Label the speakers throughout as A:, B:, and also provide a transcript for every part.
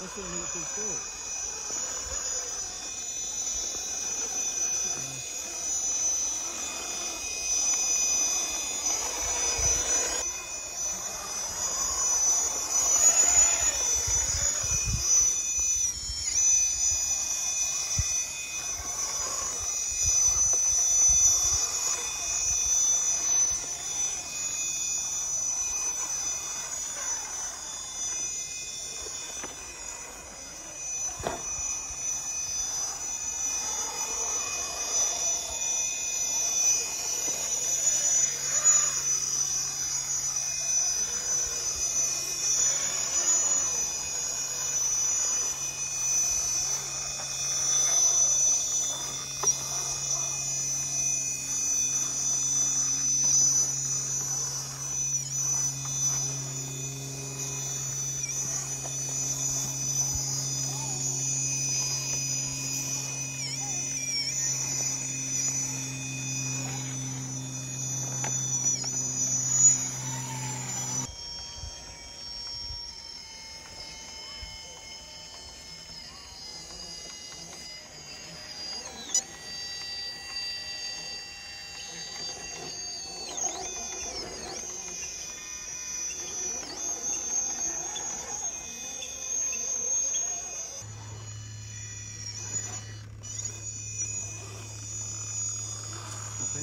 A: That's what made it so cool.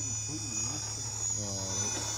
A: foi, foi massa.